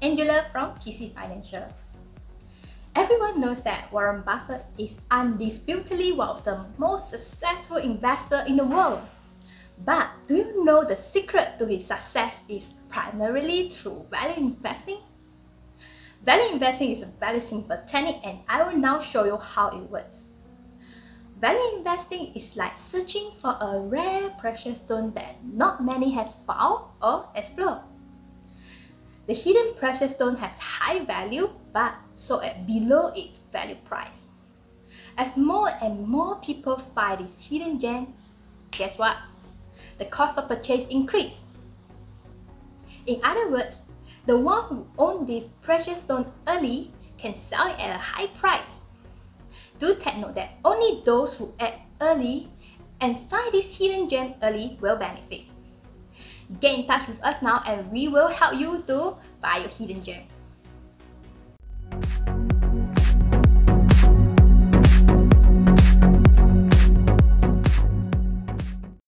Angela from PC Financial. Everyone knows that Warren Buffett is undisputedly one of the most successful investors in the world. But do you know the secret to his success is primarily through value investing? Value investing is a very simple technique and I will now show you how it works. Value investing is like searching for a rare precious stone that not many has found or explored. The hidden precious stone has high value but sold at below its value price. As more and more people find this hidden gem, guess what? The cost of purchase increase. In other words, the one who owns this precious stone early can sell it at a high price. Do take note that only those who act early and find this hidden gem early will benefit. Get in touch with us now and we will help you to buy your hidden gem.